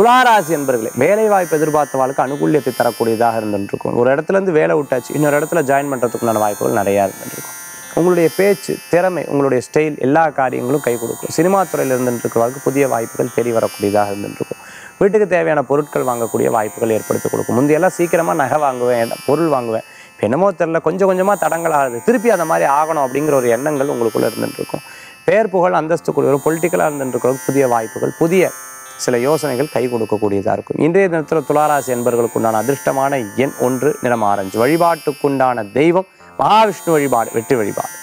துளாராசி என்பர்களே வேலை வாய்ப்பு எதிர்பார்த்தவாளுக்கு அனுகூலியத்தை தரக்கூடியதாக இருந்துருக்கும் ஒரு இடத்துல இருந்து வேலை விட்டாச்சு இன்னொரு இடத்துல ஜாயின் பண்ணுறதுக்குண்டான வாய்ப்புகள் நிறையா இருந்துருக்கும் உங்களுடைய பேச்சு திறமை உங்களுடைய ஸ்டைல் எல்லா காரியங்களும் கை கொடுக்கும். சினிமா துறையில் இருந்துருக்கிறவர்களுக்கு புதிய வாய்ப்புகள் தேடி வரக்கூடியதாக இருந்துருக்கும் வீட்டுக்கு தேவையான பொருட்கள் வாங்கக்கூடிய வாய்ப்புகள் ஏற்படுத்தி கொடுக்கும். முந்தையெல்லாம் சீக்கிரமாக நகை வாங்குவேன் பொருள் வாங்குவேன். இப்போ என்னமோ தெரில கொஞ்சம் கொஞ்சமாக தடங்கள் ஆகுது. திருப்பி அந்த மாதிரி ஆகணும் அப்படிங்கிற ஒரு எண்ணங்கள் உங்களுக்குள்ளே இருந்துட்டு இருக்கும் பேர் புகழ் அந்தஸ்து கூடிய ஒரு பொலிட்டிக்கலாக இருந்துருக்கிறவங்க புதிய வாய்ப்புகள் புதிய சில யோசனைகள் கை கொடுக்கக்கூடியதாக இருக்கும். இன்றைய தினத்தில் துளாராசி என்பர்களுக்கு உண்டான அதிர்ஷ்டமான எண் ஒன்று நிறம் ஆரஞ்சு. வழிபாட்டுக்குண்டான தெய்வம் மகாவிஷ்ணு வழிபாடு வெற்றி வழிபாடு.